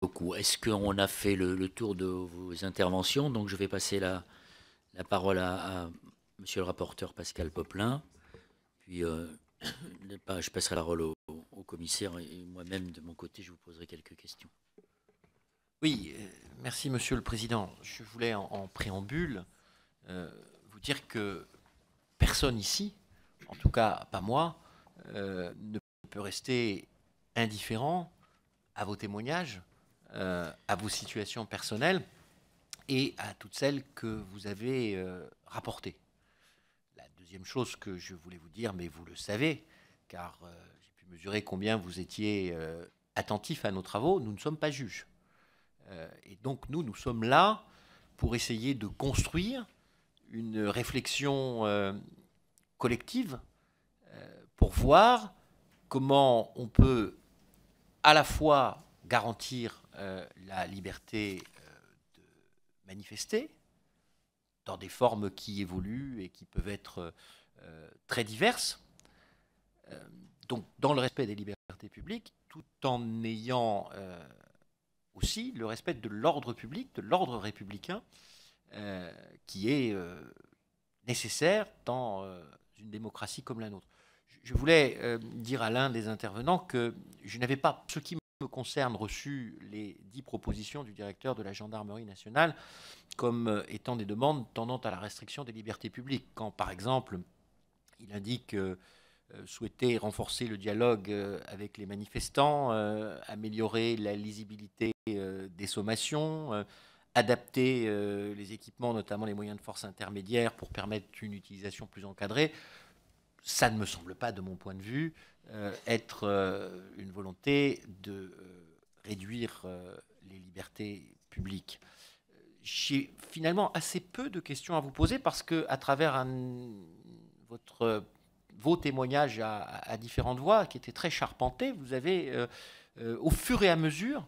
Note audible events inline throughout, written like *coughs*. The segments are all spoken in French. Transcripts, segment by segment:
beaucoup. Est-ce qu'on a fait le, tour de vos interventions? Donc je vais passer la, parole à, monsieur le rapporteur Pascal Poplin. Puis euh, *coughs* je passerai la parole au, commissaire et moi-même, de mon côté, je vous poserai quelques questions. Oui, euh, merci monsieur le président. Je voulais en, préambule euh, vous dire que personne ici, en tout cas pas moi, ne peut rester indifférent à vos témoignages, à vos situations personnelles et à toutes celles que vous avez rapportées. La deuxième chose que je voulais vous dire, mais vous le savez, car euh, j'ai pu mesurer combien vous étiez euh, attentif à nos travaux, nous ne sommes pas juges. Euh, et donc nous, nous sommes là pour essayer de construire une réflexion collective pour voir comment on peut à la fois garantir la liberté de manifester, dans des formes qui évoluent et qui peuvent être euh, très diverses. Euh, donc dans le respect des libertés publiques, tout en ayant euh, aussi le respect de l'ordre public, de l'ordre républicain, qui est nécessaire dans une démocratie comme la nôtre. Je voulais dire à l'un des intervenants que je n'avais pas ce qui me concerne reçu les dix propositions du directeur de la gendarmerie nationale comme euh, étant des demandes tendant à la restriction des libertés publiques. Quand, par exemple, il indique euh, souhaiter renforcer le dialogue euh, avec les manifestants, améliorer la lisibilité des sommations, adapter les équipements, notamment les moyens de force intermédiaires, pour permettre une utilisation plus encadrée, ça ne me semble pas, de mon point de vue, euh, être euh, une volonté de euh, réduire les libertés publiques. J'ai finalement assez peu de questions à vous poser parce que à travers votre, vos témoignages à, différentes voix qui étaient très charpentés, vous avez au fur et à mesure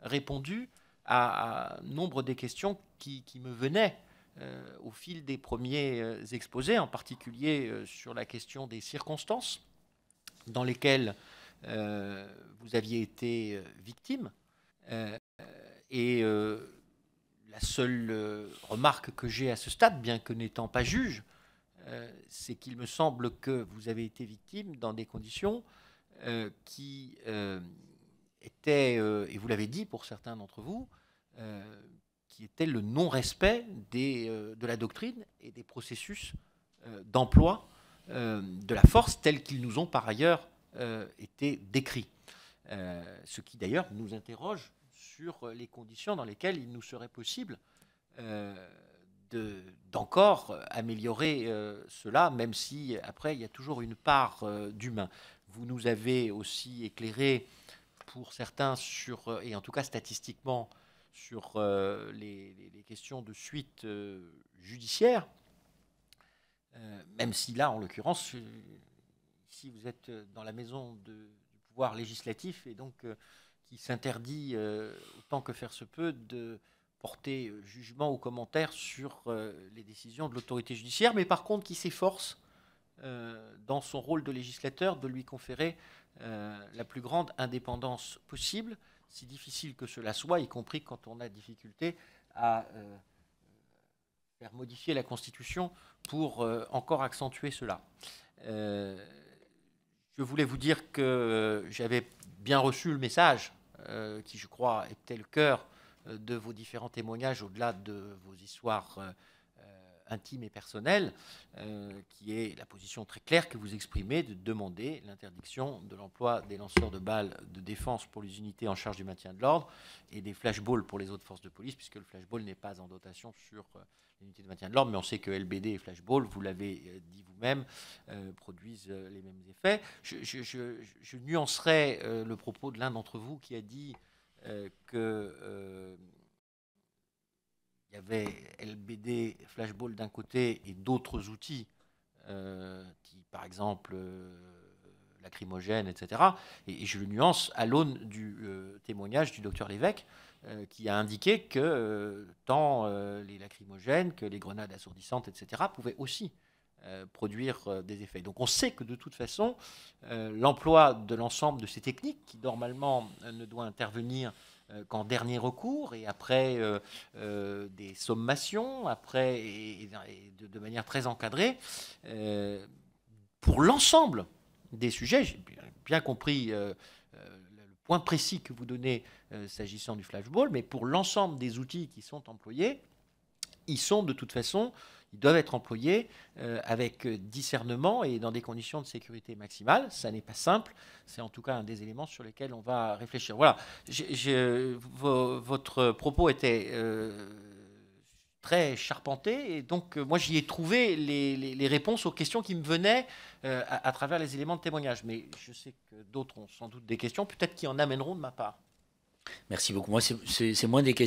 répondu à, nombre des questions qui, qui me venaient au fil des premiers exposés, en particulier sur la question des circonstances dans lesquels euh, vous aviez été euh, victime. Euh, et la seule remarque que j'ai à ce stade, bien que n'étant pas juge, c'est qu'il me semble que vous avez été victime dans des conditions qui étaient, et vous l'avez dit pour certains d'entre vous, qui étaient le non-respect de la doctrine et des processus d'emploi euh, de la force tels qu'ils nous ont par ailleurs euh, été décrits. Euh, ce qui d'ailleurs nous interroge sur les conditions dans lesquelles il nous serait possible d'encore améliorer cela, même si après il y a toujours une part d'humain. Vous nous avez aussi éclairé pour certains sur, et en tout cas statistiquement, sur les, les, questions de suite judiciaire. Euh, même si là, en l'occurrence, euh, ici vous êtes dans la maison du pouvoir législatif et donc euh, qui s'interdit autant que faire se peut de porter jugement ou commentaire sur les décisions de l'autorité judiciaire, mais par contre qui s'efforce, dans son rôle de législateur, de lui conférer la plus grande indépendance possible, si difficile que cela soit, y compris quand on a difficulté à faire modifier la Constitution pour euh, encore accentuer cela. Euh, je voulais vous dire que j'avais bien reçu le message, euh, qui je crois était le cœur de vos différents témoignages au-delà de vos histoires intime et personnel, euh, qui est la position très claire que vous exprimez de demander l'interdiction de l'emploi des lanceurs de balles de défense pour les unités en charge du maintien de l'ordre et des flashballs pour les autres forces de police, puisque le flashball n'est pas en dotation sur euh, l'unité de maintien de l'ordre, mais on sait que LBD et flashball, vous l'avez euh, dit vous-même, produisent les mêmes effets. Je, nuancerai le propos de l'un d'entre vous qui a dit que LBD, Flashball d'un côté et d'autres outils, euh, par exemple euh, lacrymogènes, etc. Et, je le nuance à l'aune du euh, témoignage du docteur Lévesque, qui a indiqué que tant les lacrymogènes que les grenades assourdissantes, etc., pouvaient aussi produire des effets. Donc on sait que de toute façon, l'emploi de l'ensemble de ces techniques, qui normalement ne doit intervenir qu'en dernier recours et après euh, euh, des sommations, après de, manière très encadrée, pour l'ensemble des sujets. J'ai bien compris le point précis que vous donnez s'agissant du flashball, mais pour l'ensemble des outils qui sont employés, ils sont de toute façon ils doivent être employés euh, avec discernement et dans des conditions de sécurité maximale. Ça n'est pas simple. C'est en tout cas un des éléments sur lesquels on va réfléchir. Voilà. votre propos était euh, très charpenté et donc euh, moi j'y ai trouvé les, réponses aux questions qui me venaient à, à, travers les éléments de témoignage. Mais je sais que d'autres ont sans doute des questions, peut-être qui en amèneront de ma part. Merci beaucoup. Moi, c'est moins des questions.